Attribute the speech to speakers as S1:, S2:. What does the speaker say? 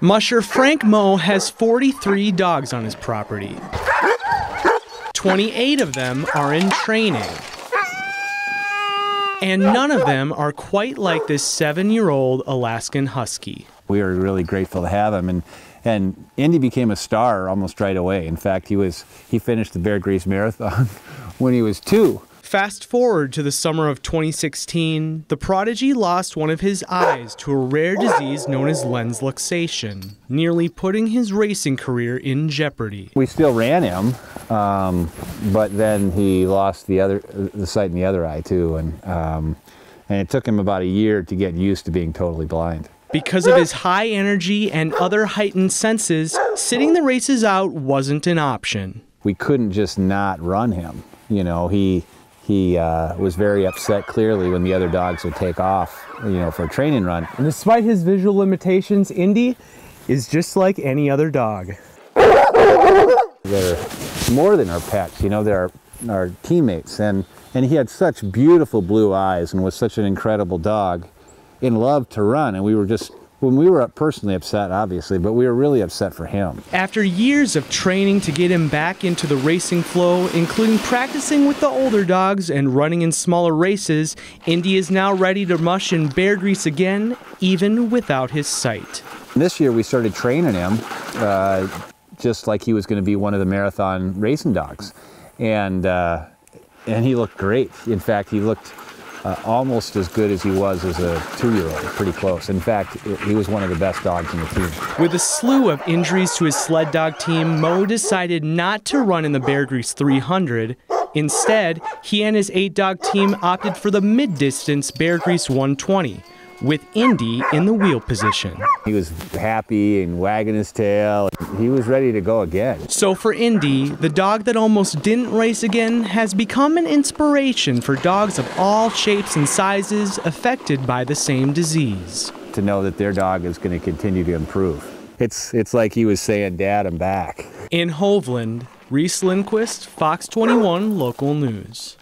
S1: Musher Frank Moe has 43 dogs on his property. 28 of them are in training. And none of them are quite like this seven year old Alaskan Husky.
S2: We were really grateful to have him. And, and Indy became a star almost right away. In fact, he, was, he finished the Beargrease Marathon when he was two.
S1: Fast forward to the summer of 2016, the prodigy lost one of his eyes to a rare disease known as lens luxation, nearly putting his racing career in jeopardy.
S2: We still ran him, um, but then he lost the other the sight in the other eye too, and um, and it took him about a year to get used to being totally blind.
S1: Because of his high energy and other heightened senses, sitting the races out wasn't an option.
S2: We couldn't just not run him. You know, he he uh, was very upset clearly when the other dogs would take off, you know, for a training run.
S1: And despite his visual limitations, Indy is just like any other dog.
S2: They're more than our pets, you know, they're our, our teammates. And, and he had such beautiful blue eyes and was such an incredible dog in love to run. And we were just when we were personally upset, obviously, but we were really upset for him.
S1: After years of training to get him back into the racing flow, including practicing with the older dogs and running in smaller races, Indy is now ready to mush in Beargrease again, even without his sight.
S2: This year we started training him uh, just like he was going to be one of the marathon racing dogs. And, uh, and he looked great. In fact, he looked uh, almost as good as he was as a two-year-old, pretty close. In fact, he was one of the best dogs in the team.
S1: With a slew of injuries to his sled dog team, Moe decided not to run in the Beargrease 300. Instead, he and his eight-dog team opted for the mid-distance Beargrease 120 with Indy in the wheel position.
S2: He was happy and wagging his tail. He was ready to go again.
S1: So for Indy, the dog that almost didn't race again has become an inspiration for dogs of all shapes and sizes affected by the same disease.
S2: To know that their dog is going to continue to improve. It's, it's like he was saying, Dad, I'm back.
S1: In Hovland, Reese Lindquist, Fox 21 Local News.